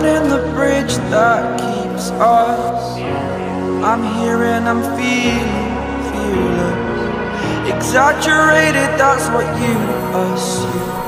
Burning the bridge that keeps us. I'm here and I'm feeling fearless. Exaggerated, that's what you assume